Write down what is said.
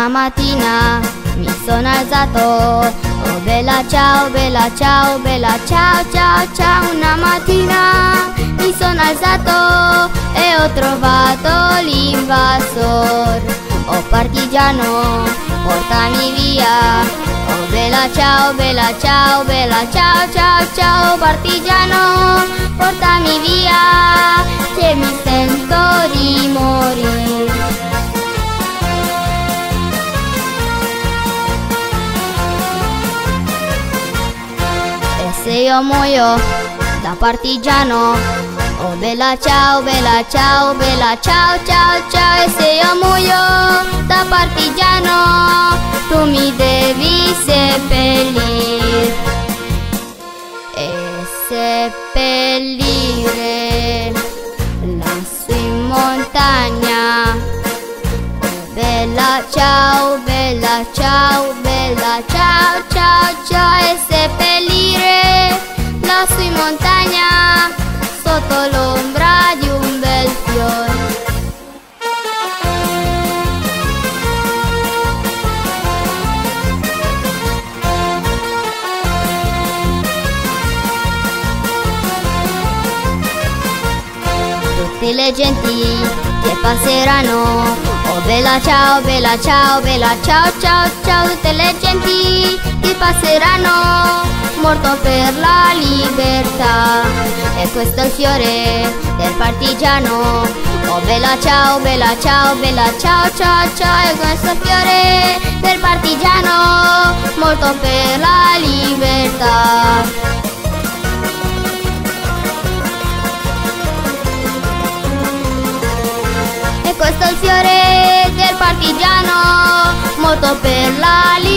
Una mattina mi sono alzato, oh bella ciao, bella ciao, bella ciao, ciao, ciao. Una mattina mi sono alzato e ho trovato l'invasor. Oh partigiano, portami via. Oh bella ciao, bella ciao, bella ciao, ciao, ciao. Partigiano, io muoio da partigiano, oh bella ciao, bella ciao, bella ciao, ciao, ciao. E se io muoio da partigiano, tu mi devi seppellire. E seppellire lassù in montagna. Oh, bella ciao, bella ciao, bella ciao, montagna sotto l'ombra di un bel fiore. Tutte le genti che passeranno, oh bella ciao, bella ciao, bella ciao, ciao, ciao, tutte le genti che passeranno, morto per la libertà. E questo è il fiore del partigiano, oh bella ciao, bella ciao, bella ciao, ciao, ciao, e questo è il fiore del partigiano, morto per la libertà. Questo è il fiore del partigiano, morto per la libertà.